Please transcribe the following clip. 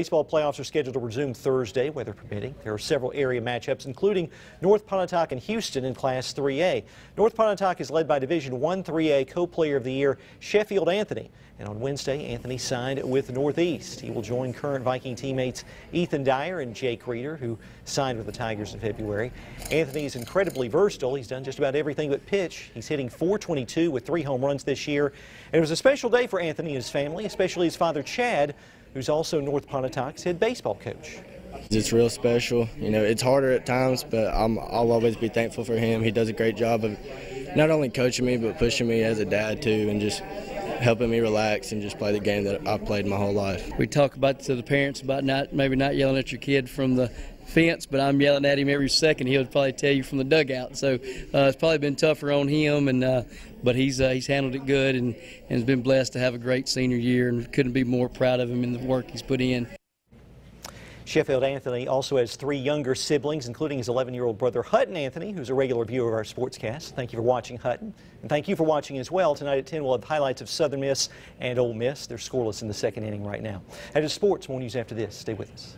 Baseball playoffs are scheduled to resume Thursday, weather permitting. There are several area matchups, including North Pontotoc and Houston in Class 3A. North Pontotoc is led by Division 1 3A co-player of the year Sheffield Anthony. And on Wednesday, Anthony signed with Northeast. He will join current Viking teammates Ethan Dyer and Jake Reeder, who signed with the Tigers in February. Anthony is incredibly versatile. He's done just about everything but pitch. He's hitting 422 with three home runs this year. And it was a special day for Anthony and his family, especially his father Chad, who's also North Pontotoc's head baseball coach. It's real special. You know, it's harder at times, but I'm, I'll always be thankful for him. He does a great job of not only coaching me, but pushing me as a dad, too, and just helping me relax and just play the game that I've played my whole life. We talk about to the parents about not maybe not yelling at your kid from the fence, but I'm yelling at him every second. He'll probably tell you from the dugout. So uh, it's probably been tougher on him, and uh, but he's uh, he's handled it good and, and has been blessed to have a great senior year, and couldn't be more proud of him and the work he's put in. Sheffield Anthony also has three younger siblings, including his 11-year-old brother Hutton Anthony, who's a regular viewer of our sportscast. Thank you for watching, Hutton. And thank you for watching as well. Tonight at 10, we'll have highlights of Southern Miss and Ole Miss. They're scoreless in the second inning right now. That is sports. More news after this. Stay with us.